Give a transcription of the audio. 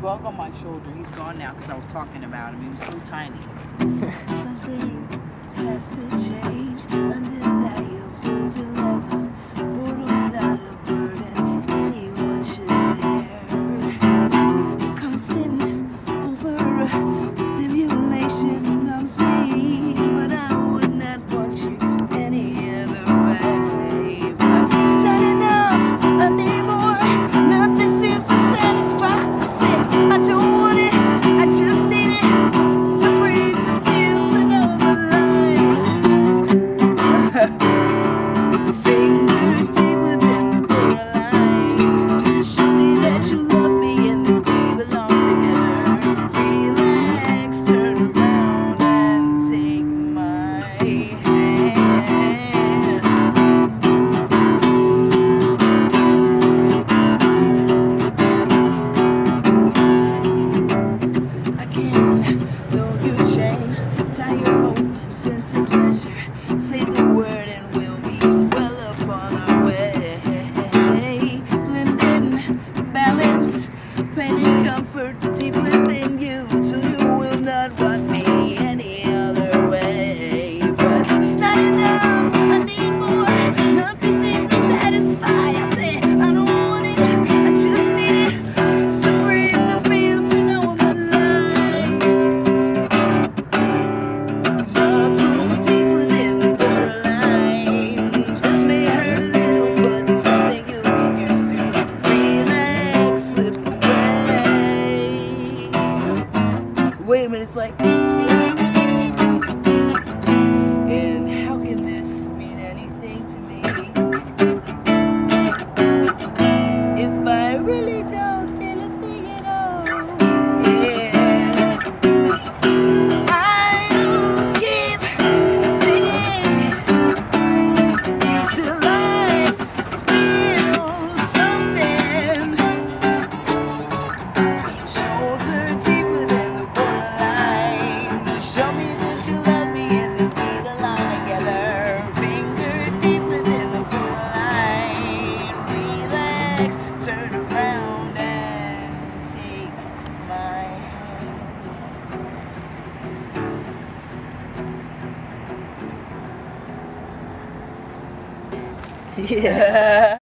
bug on my shoulder. He's gone now because I was talking about him. He was so tiny. Something has to change. Undeniable dilemma. Boredom's not a burden anyone should bear. Constant over. like Yeah.